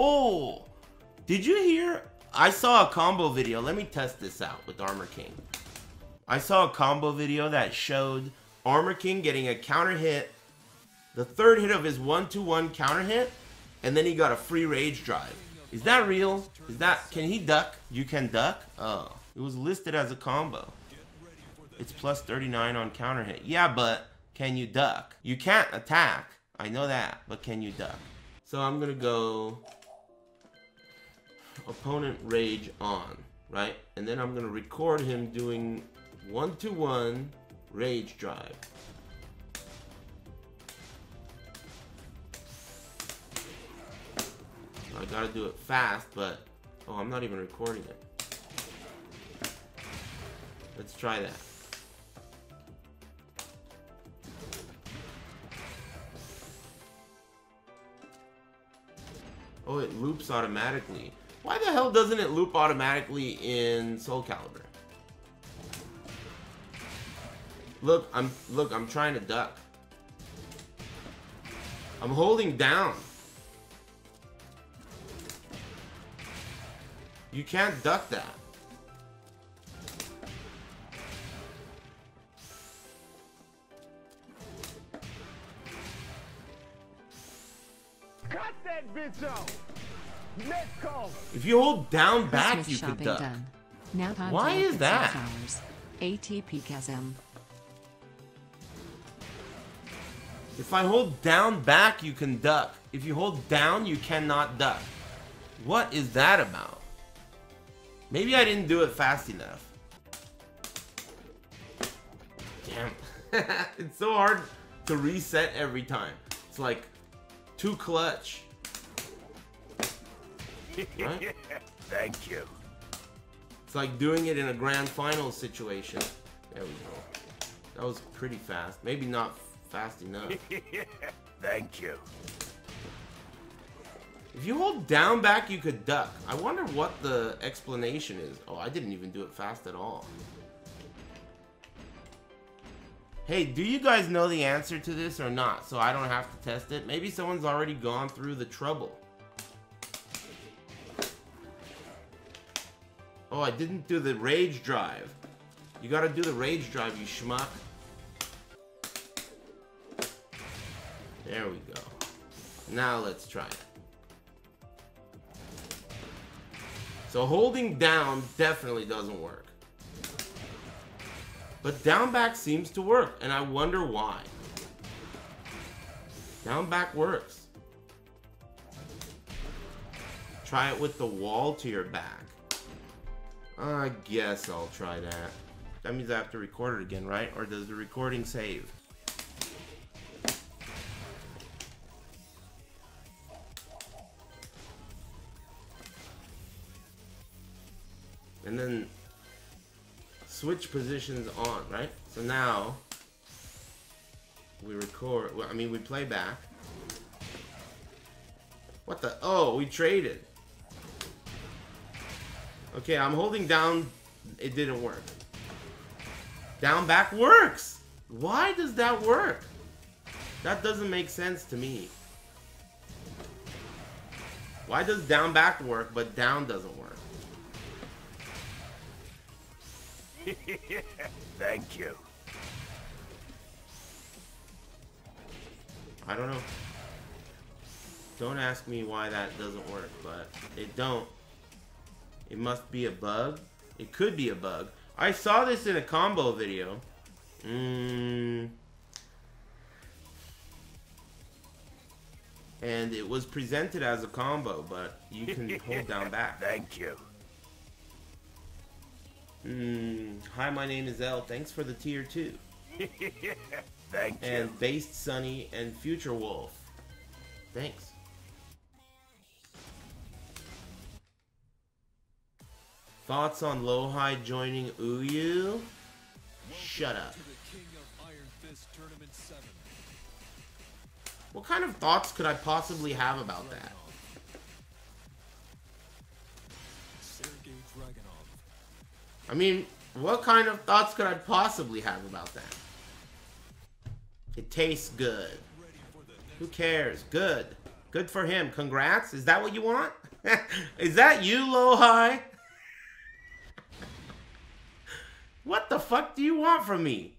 Oh, did you hear? I saw a combo video. Let me test this out with Armor King. I saw a combo video that showed Armor King getting a counter hit, the third hit of his one-to-one counter hit, and then he got a free rage drive. Is that real? Is that can he duck? You can duck? Oh, it was listed as a combo. It's plus 39 on counter hit. Yeah, but can you duck? You can't attack. I know that, but can you duck? So I'm gonna go opponent rage on, right? And then I'm gonna record him doing one to one rage drive. I gotta do it fast, but oh, I'm not even recording it. Let's try that. Oh, it loops automatically. Why the hell doesn't it loop automatically in Soul Calibur? Look, I'm look, I'm trying to duck. I'm holding down. You can't duck that. Cut that bitch off! If you hold down back, Christmas you could duck. done. Now time Why is that? sunflowers. ATP Chasm. If I hold down back, you can duck. If you hold down, you cannot duck. What is that about? Maybe I didn't do it fast enough. Damn. it's so hard to reset every time. It's like too clutch. Right? Thank you. It's like doing it in a grand final situation. There we go. That was pretty fast. Maybe not fast enough. Thank you. If you hold down back, you could duck. I wonder what the explanation is. Oh, I didn't even do it fast at all. Hey, do you guys know the answer to this or not? So I don't have to test it. Maybe someone's already gone through the trouble. Oh, I didn't do the rage drive. You gotta do the rage drive, you schmuck. There we go. Now let's try it. So holding down definitely doesn't work. But down back seems to work, and I wonder why. Down back works. Try it with the wall to your back. I guess I'll try that. That means I have to record it again, right? Or does the recording save? and then switch positions on, right? So now we record, well, I mean, we play back. What the? Oh, we traded. Okay, I'm holding down. It didn't work. Down back works. Why does that work? That doesn't make sense to me. Why does down back work, but down doesn't work? Thank you. I don't know. Don't ask me why that doesn't work, but it don't. It must be a bug. It could be a bug. I saw this in a combo video. Mmm. And it was presented as a combo, but you can hold down back. Thank you. Mm, hi, my name is L. Thanks for the tier 2. Thank you. And Based Sunny and Future Wolf. Thanks. Thoughts on Lowhigh joining Uyu? Shut up. What kind of thoughts could I possibly have about that? I mean, what kind of thoughts could I possibly have about that? It tastes good. Who cares? Good. Good for him. Congrats. Is that what you want? Is that you, low what the fuck do you want from me?